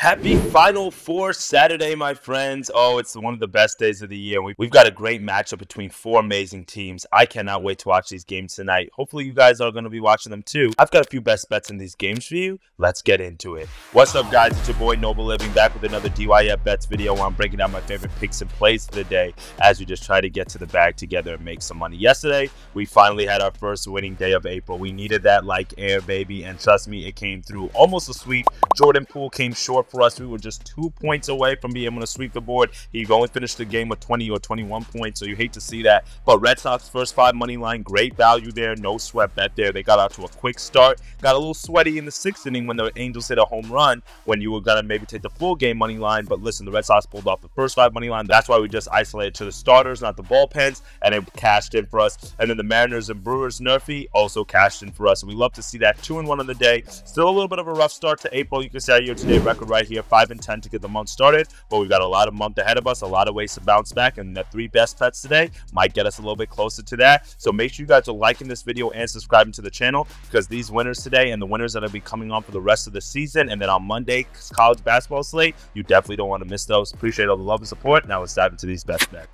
Happy Final Four Saturday, my friends. Oh, it's one of the best days of the year. We've got a great matchup between four amazing teams. I cannot wait to watch these games tonight. Hopefully, you guys are going to be watching them too. I've got a few best bets in these games for you. Let's get into it. What's up, guys? It's your boy Noble Living back with another DYF Bets video where I'm breaking down my favorite picks and plays for the day as we just try to get to the bag together and make some money. Yesterday, we finally had our first winning day of April. We needed that like air, baby, and trust me, it came through. Almost a sweep. Jordan Poole came short for us. We were just two points away from being able to sweep the board. He only finished the game with 20 or 21 points, so you hate to see that. But Red Sox first five money line, great value there. No sweat bet there. They got out to a quick start. Got a little sweaty in the sixth inning when the Angels hit a home run when you were going to maybe take the full game money line. But listen, the Red Sox pulled off the first five money line. That's why we just isolated to the starters, not the bullpens, and it cashed in for us. And then the Mariners and Brewers Nerfy also cashed in for us. And we love to see that two and one on the day. Still a little bit of a rough start to April. You can see our year to date record right here, five and ten to get the month started, but we've got a lot of month ahead of us, a lot of ways to bounce back, and the three best bets today might get us a little bit closer to that. So make sure you guys are liking this video and subscribing to the channel because these winners today and the winners that will be coming on for the rest of the season, and then on Monday, college basketball slate, you definitely don't want to miss those. Appreciate all the love and support. Now let's dive into these best bets.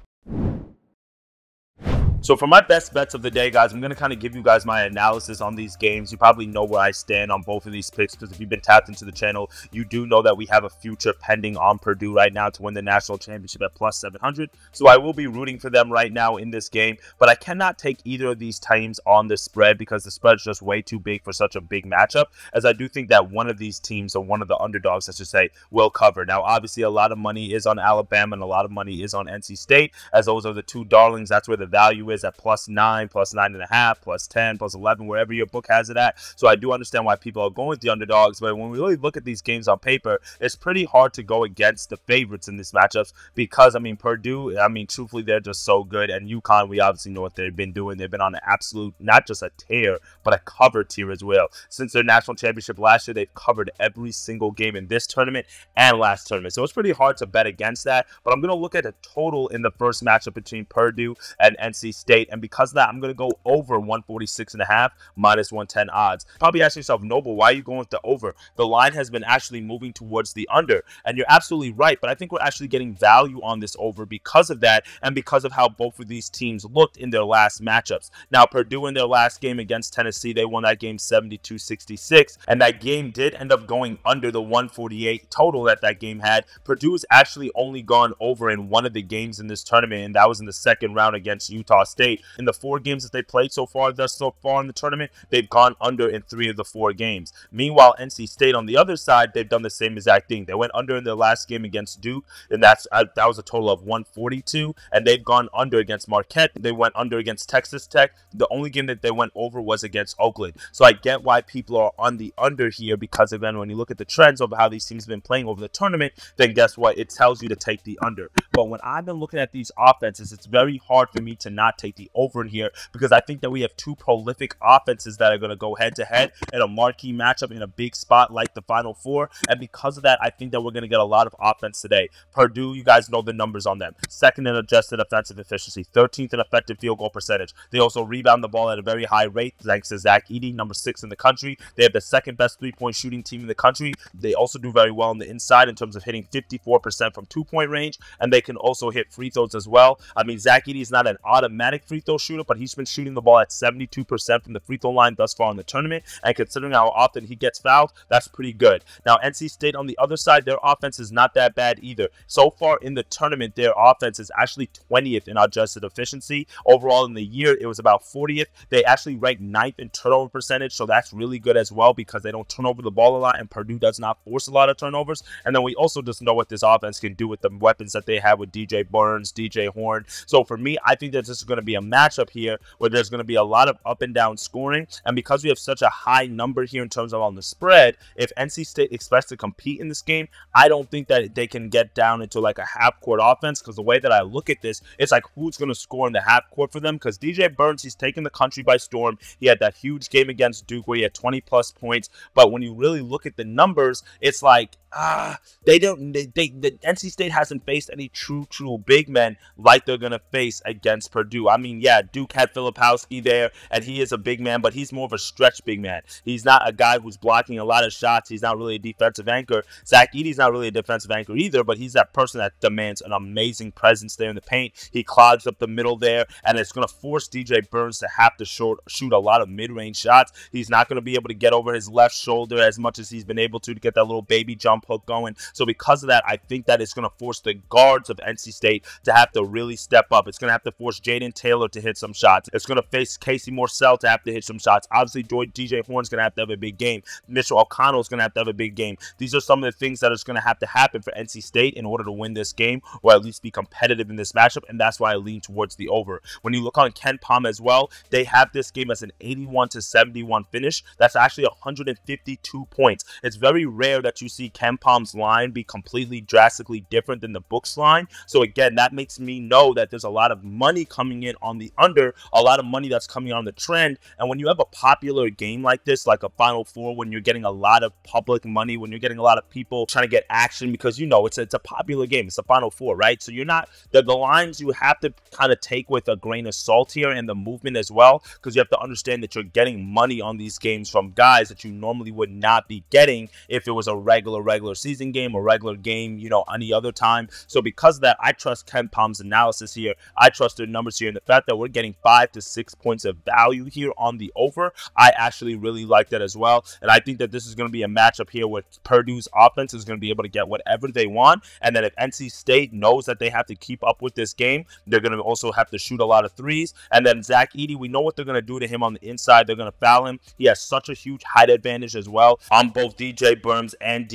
So for my best bets of the day, guys, I'm going to kind of give you guys my analysis on these games. You probably know where I stand on both of these picks because if you've been tapped into the channel, you do know that we have a future pending on Purdue right now to win the national championship at plus 700. So I will be rooting for them right now in this game, but I cannot take either of these teams on the spread because the spread is just way too big for such a big matchup, as I do think that one of these teams or one of the underdogs, let's just say, will cover. Now, obviously, a lot of money is on Alabama and a lot of money is on NC State, as those are the two darlings. That's where the value is is at plus nine, plus nine and a half, plus 10, plus 11, wherever your book has it at. So I do understand why people are going with the underdogs. But when we really look at these games on paper, it's pretty hard to go against the favorites in these matchups because, I mean, Purdue, I mean, truthfully, they're just so good. And UConn, we obviously know what they've been doing. They've been on an absolute, not just a tear, but a cover tier as well. Since their national championship last year, they've covered every single game in this tournament and last tournament. So it's pretty hard to bet against that. But I'm going to look at the total in the first matchup between Purdue and NC State. And because of that, I'm going to go over 146 and a half minus 110 odds. Probably ask yourself, Noble, why are you going with the over? The line has been actually moving towards the under. And you're absolutely right. But I think we're actually getting value on this over because of that and because of how both of these teams looked in their last matchups. Now, Purdue in their last game against Tennessee, they won that game 72 66. And that game did end up going under the 148 total that that game had. Purdue has actually only gone over in one of the games in this tournament, and that was in the second round against Utah State in the four games that they played so far thus so far in the tournament, they've gone under in three of the four games. Meanwhile, NC State on the other side, they've done the same exact thing. They went under in their last game against Duke, and that's uh, that was a total of 142, and they've gone under against Marquette. They went under against Texas Tech. The only game that they went over was against Oakland. So I get why people are on the under here because again, when you look at the trends of how these teams have been playing over the tournament, then guess what? It tells you to take the under. But when I've been looking at these offenses, it's very hard for me to not take the over in here because I think that we have two prolific offenses that are going to go head to head in a marquee matchup in a big spot like the Final Four. And because of that, I think that we're going to get a lot of offense today. Purdue, you guys know the numbers on them. Second in adjusted offensive efficiency, 13th in effective field goal percentage. They also rebound the ball at a very high rate, thanks to Zach Edey, number six in the country. They have the second best three point shooting team in the country. They also do very well on the inside in terms of hitting 54% from two point range, and they can also hit free throws as well. I mean, Zach Edey is not an automatic free throw shooter, but he's been shooting the ball at 72% from the free throw line thus far in the tournament. And considering how often he gets fouled, that's pretty good. Now, NC State on the other side, their offense is not that bad either. So far in the tournament, their offense is actually 20th in adjusted efficiency. Overall in the year, it was about 40th. They actually rank ninth in turnover percentage, so that's really good as well because they don't turn over the ball a lot, and Purdue does not force a lot of turnovers. And then we also just know what this offense can do with the weapons that they have with DJ Burns, DJ Horne. So for me, I think that this is going to be a matchup here where there's going to be a lot of up and down scoring. And because we have such a high number here in terms of on the spread, if NC State expects to compete in this game, I don't think that they can get down into like a half court offense because the way that I look at this, it's like who's going to score in the half court for them because DJ Burns, he's taken the country by storm. He had that huge game against Duke where he had 20 plus points. But when you really look at the numbers, it's like ah, they don't. They, they the NC State hasn't faced any true true big men like they're gonna face against Purdue. I mean, yeah, Duke had Filipowski there, and he is a big man, but he's more of a stretch big man. He's not a guy who's blocking a lot of shots. He's not really a defensive anchor. Zach Edey's not really a defensive anchor either, but he's that person that demands an amazing presence there in the paint. He clogs up the middle there, and it's gonna force DJ Burns to have to short, shoot a lot of mid-range shots. He's not gonna be able to get over his left shoulder as much as he's been able to to get that little baby jump hook going. So because of that, I think that it's going to force the guards of NC State to have to really step up. It's going to have to force Jayden Taylor to hit some shots. It's going to face Casey Morsell to have to hit some shots. Obviously, DJ Horne's going to have to have a big game. Mitchell O'Connell is going to have to have a big game. These are some of the things that is going to have to happen for NC State in order to win this game or at least be competitive in this matchup. And that's why I lean towards the over. When you look on KenPom as well, they have this game as an 81 to 71 finish. That's actually 152 points. It's very rare that you see KenPom's line be completely drastically different than the books line. So again, that makes me know that there's a lot of money coming in on the under, a lot of money that's coming on the trend. And when you have a popular game like this, like a Final Four, when you're getting a lot of public money, when you're getting a lot of people trying to get action, because you know it's a, it's a popular game, it's a Final Four, right? So you're not the, the lines you have to kind of take with a grain of salt here and the movement as well, because you have to understand that you're getting money on these games from guys that you normally would not be getting if it was a regular regular season game or regular game, you know, any other time. So because of that, I trust KenPom's analysis here. I trust their numbers here, and the fact that we're getting five to six points of value here on the over, I actually really like that as well. And I think that this is going to be a matchup here where Purdue's offense is going to be able to get whatever they want, and then if NC State knows that they have to keep up with this game, they're going to also have to shoot a lot of threes. And then Zach Edey, we know what they're going to do to him on the inside. They're going to foul him. He has such a huge height advantage as well on both DJ Burns and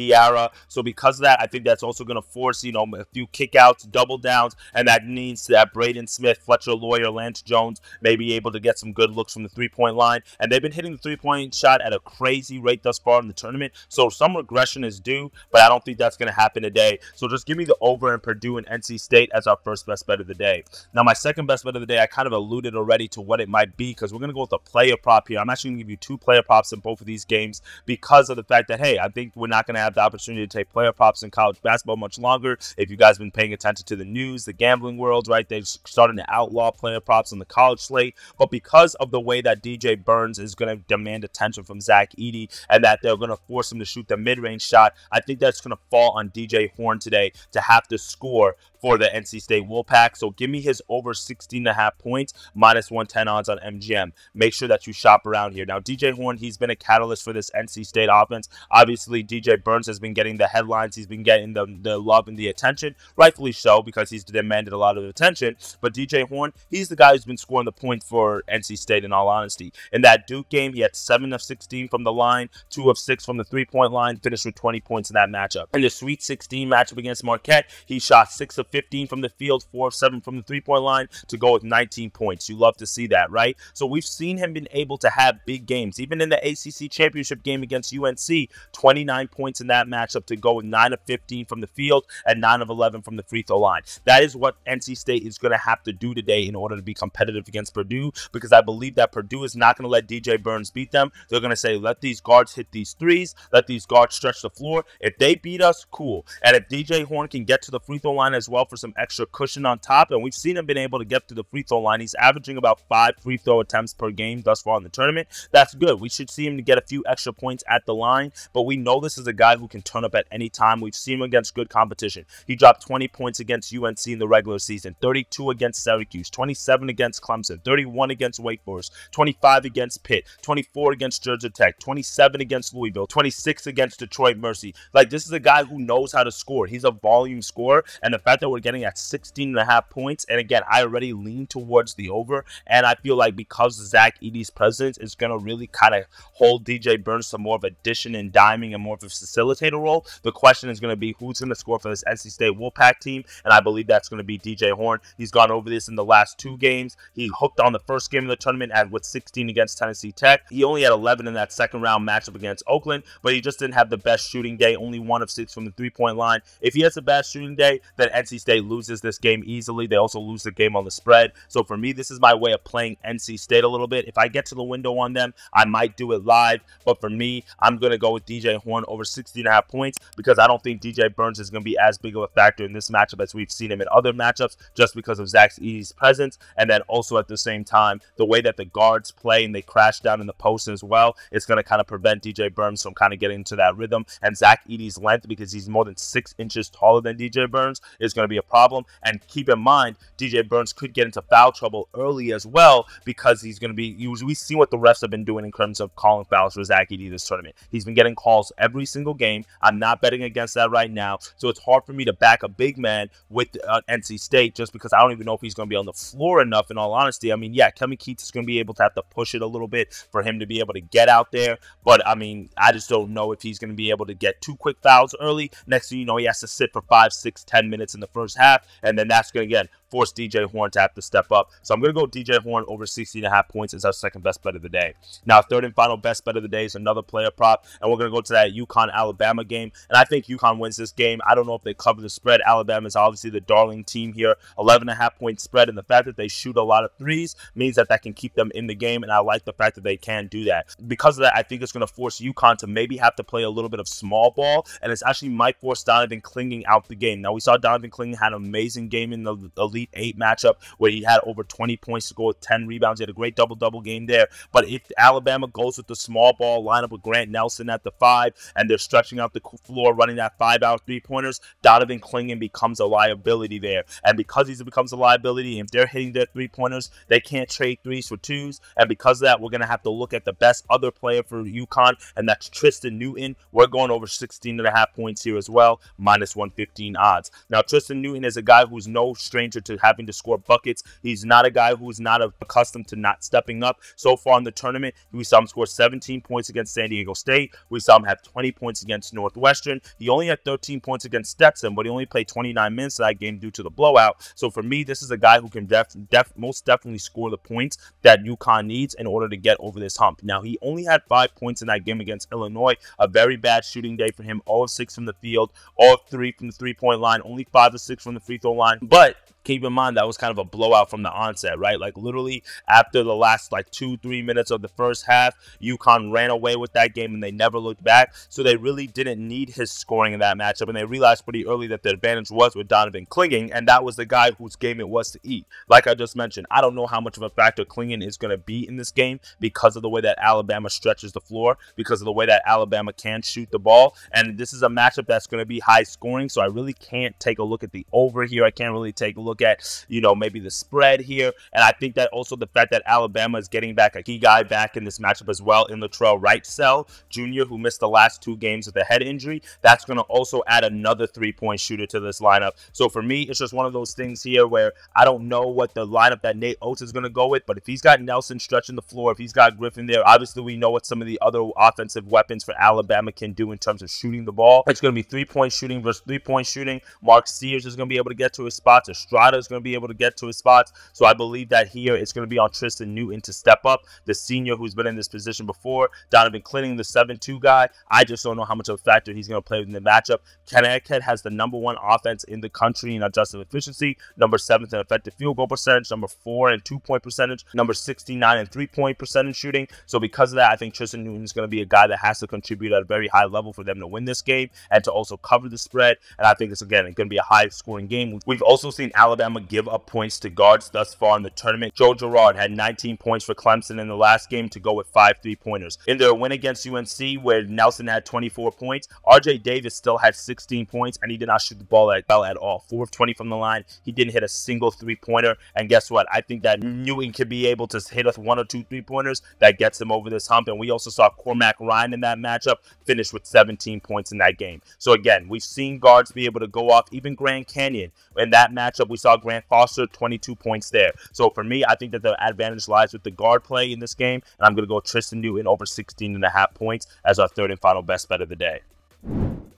So because of that, I think that's also going to force, you know, a few kickouts, double downs, and that means that Braden Smith, Fletcher Loyer, Lance Jones may be able to get some good looks from the three-point line. And they've been hitting the three-point shot at a crazy rate thus far in the tournament. So some regression is due, but I don't think that's going to happen today. So just give me the over in Purdue and NC State as our first best bet of the day. Now, my second best bet of the day, I kind of alluded already to what it might be because we're going to go with a player prop here. I'm actually going to give you two player props in both of these games because of the fact that, hey, I think we're not going to have the opportunity to take player props in college basketball much longer. If you guys been paying attention to the news, the gambling world, right? They've started to outlaw player props on the college slate. But because of the way that DJ Burns is going to demand attention from Zach Edey and that they're going to force him to shoot the mid range shot, I think that's going to fall on DJ Horne today to have to score for the NC State Wolfpack. So give me his over 16 and a half points, minus 110 odds on MGM. Make sure that you shop around here. Now, DJ Horne, he's been a catalyst for this NC State offense. Obviously, DJ Burns has been getting the headlines. He's been getting the, the love and the attention, rightfully so, because he's demanded a lot of attention. But DJ Horne, he's the guy who's been scoring the points for NC State, in all honesty. In that Duke game, he had 7 of 16 from the line, 2 of 6 from the three point line, finished with 20 points in that matchup. In the Sweet 16 matchup against Marquette, he shot 6 of 15 from the field, 4 of 7 from the three point line to go with 19 points. You love to see that, right? So we've seen him been able to have big games. Even in the ACC championship game against UNC, 29 points in that matchup to go with 9 of 15 from the field and 9 of 11 from the free throw line. That is what NC State is going to have to do today in order to be competitive against Purdue because I believe that Purdue is not going to let DJ Burns beat them. They're going to say, let these guards hit these threes, let these guards stretch the floor. If they beat us, cool. And if DJ Horne can get to the free throw line as well for some extra cushion on top, and we've seen him been able to get to the free throw line. He's averaging about five free throw attempts per game thus far in the tournament. That's good. We should see him to get a few extra points at the line, but we know this is a guy who can turn up at any time. We've seen him against good competition. He dropped 20 points against UNC in the regular season, 32 against Syracuse, 27 against Clemson, 31 against Wake Forest, 25 against Pitt, 24 against Georgia Tech, 27 against Louisville, 26 against Detroit Mercy. Like this is a guy who knows how to score. He's a volume scorer, and the fact that we're getting at 16 and a half points, and again, I already lean towards the over, and I feel like because Zach Edey's presence is gonna really kind of hold DJ Burns to more of a dishing and diming and more of a facilitator role. The question is gonna be who's gonna score for this NC State Wolfpack team, and I believe that's gonna be DJ Horne. He's gone over this in the last two games. He hooked on the first game of the tournament at with 16 against Tennessee Tech. He only had 11 in that second round matchup against Oakland, but he just didn't have the best shooting day. Only one of six from the three point line. If he has a bad shooting day, then NC State loses this game easily. They also lose the game on the spread. So for me, this is my way of playing NC State a little bit. If I get to the window on them, I might do it live. But for me, I'm going to go with DJ Horne over 16 and a half half points because I don't think DJ Burns is going to be as big of a factor in this matchup as we've seen him in other matchups just because of Zach Edey's presence. And then also at the same time, the way that the guards play and they crash down in the post as well, it's going to kind of prevent DJ Burns from kind of getting into that rhythm. And Zach Edey's length, because he's more than six inches taller than DJ Burns, is going to be a problem. And keep in mind, DJ Burns could get into foul trouble early as well because he's going to be. We see what the refs have been doing in terms of calling fouls for Zach Edey this tournament. He's been getting calls every single game. I'm not betting against that right now, so it's hard for me to back a big man with uh, NC State just because I don't even know if he's going to be on the floor enough. In all honesty, I mean, yeah, Kevin Keatts is going to be able to have to push it a little bit for him to be able to get out there, but I mean, I just don't know if he's going to be able to get two quick fouls early. Next thing you know, he has to sit for five, six, ten minutes in the first half, and then that's going to again force DJ Horne to have to step up. So I'm going to go DJ Horne over 60 and a half points as our second best bet of the day. Now, third and final best bet of the day is another player prop, and we're going to go to that UConn Alabama game. And I think UConn wins this game. I don't know if they cover the spread. Alabama is obviously the darling team here. 11 and a half point spread, and the fact that they shoot a lot of threes means that that can keep them in the game. And I like the fact that they can do that. Because of that, I think it's going to force UConn to maybe have to play a little bit of small ball, and it's actually might force Donovan Clingan out the game. Now we saw Donovan Clingan had an amazing game in the elite Elite Eight matchup where he had over 20 points to go with 10 rebounds. He had a great double double game there. But if Alabama goes with the small ball lineup with Grant Nelson at the five and they're stretching out the floor running that five out three pointers, Donovan Clingan becomes a liability there. And because he becomes a liability, if they're hitting their three pointers, they can't trade threes for twos. And because of that, we're going to have to look at the best other player for UConn, and that's Tristan Newton. We're going over 16 and a half points here as well, minus 115 odds. Now, Tristan Newton is a guy who's no stranger to having to score buckets. He's not a guy who's not accustomed to not stepping up. So far in the tournament, we saw him score 17 points against San Diego State. We saw him have 20 points against Northwestern. He only had 13 points against Stetson, but he only played 29 minutes that game due to the blowout. So for me, this is a guy who can def, def most definitely score the points that UConn needs in order to get over this hump. Now, he only had five points in that game against Illinois. A very bad shooting day for him. All of six from the field, all three from the three point line, only five or six from the free throw line. But keep in mind that was kind of a blowout from the onset, right? Like literally after the last like two, three minutes of the first half, UConn ran away with that game and they never looked back. So they really didn't need his scoring in that matchup. And they realized pretty early that the advantage was with Donovan Clingan, and that was the guy whose game it was to eat. Like I just mentioned, I don't know how much of a factor Clingan is going to be in this game because of the way that Alabama stretches the floor, because of the way that Alabama can shoot the ball. And this is a matchup that's going to be high scoring. So I really can't take a look at the over here. I can't really take a look at, you know, maybe the spread here. And I think that also the fact that Alabama is getting back a key guy back in this matchup as well in Latrell Wrightsell Jr., who missed the last two games with a head injury. That's going to also add another three point shooter to this lineup. So for me, it's just one of those things here where I don't know what the lineup that Nate Oats is going to go with, but if he's got Nelson stretching the floor, if he's got Griffin there, obviously we know what some of the other offensive weapons for Alabama can do in terms of shooting the ball. It's going to be three point shooting versus three point shooting. Mark Sears is going to be able to get to his spots. Estrada is going to be able to get to his spots. So I believe that here it's going to be on Tristan Newton to step up, the senior who's been in this position before. Donovan Clingan, the 7-2 guy. I just don't know how much of a factor he's going to play in the matchup. Connecticut has the number one offense in the country in adjusted efficiency, number seventh in effective field goal percentage, number four in two-point percentage, number 69 in three-point percentage shooting. So because of that, I think Tristan Newton is going to be a guy that has to contribute at a very high level for them to win this game and to also cover the spread. And I think it's again going to be a high-scoring game. We've also seen Alabama give up points to guards thus far in the tournament. Joe Girard had 19 points for Clemson in the last game to go with five three pointers. In their win against UNC, where Nelson had 24 points, RJ Davis still had 16 points and he did not shoot the ball at, at all. 4 of 20 from the line. He didn't hit a single three pointer. And guess what? I think that Newton could be able to hit us one or two three pointers that gets him over this hump. And we also saw Cormac Ryan in that matchup finish with 17 points in that game. So again, we've seen guards be able to go off. Even Grand Canyon in that matchup, we saw Grant Foster 22 points there. So for me, I think that the advantage lies with the guard play in this game, and I'm going to go Tristan Newton over 16 and a half points as our third and final best bet of the day. Well,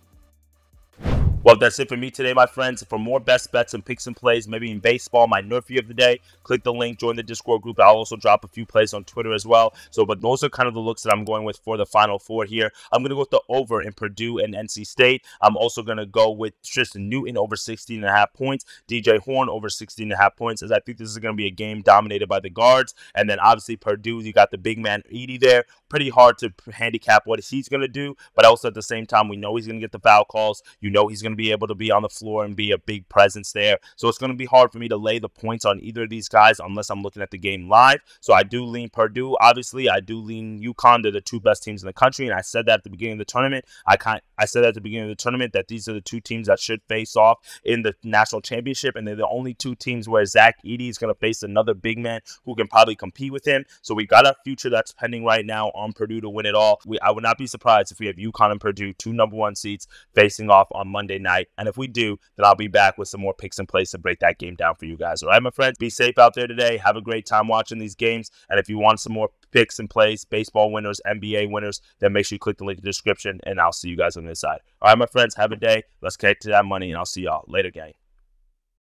Well, that's it for me today, my friends. For more best bets and picks and plays, maybe in baseball, my Nerfy of the day, click the link, join the Discord group. I'll also drop a few plays on Twitter as well. So, but those are kind of the looks that I'm going with for the final four here. I'm going to go with the over in Purdue and NC State. I'm also going to go with Tristan Newton over 16 and a half points, DJ Horne over 16 and a half points, as I think this is going to be a game dominated by the guards. And then obviously Purdue, you got the big man Edey there. Pretty hard to handicap what he's going to do, but also at the same time, we know he's going to get the foul calls. You know he's going to be able to be on the floor and be a big presence there. So it's going to be hard for me to lay the points on either of these guys unless I'm looking at the game live. So I do lean Purdue. Obviously, I do lean UConn. They're the two best teams in the country, and I said that at the beginning of the tournament. I kind I said at the beginning of the tournament that these are the two teams that should face off in the national championship, and they're the only two teams where Zach Edey is going to face another big man who can probably compete with him. So we've got a future that's pending right now on Purdue to win it all. We, I would not be surprised if we have UConn and Purdue, two number one seats, facing off on Monday night. And if we do, then I'll be back with some more picks and plays to break that game down for you guys. All right, my friends, be safe out there today. Have a great time watching these games. And if you want some more picks and plays, baseball winners, NBA winners, then make sure you click the link in the description, and I'll see you guys on this side. All right, my friends, have a day. Let's get to that money, and I'll see y'all later, gang.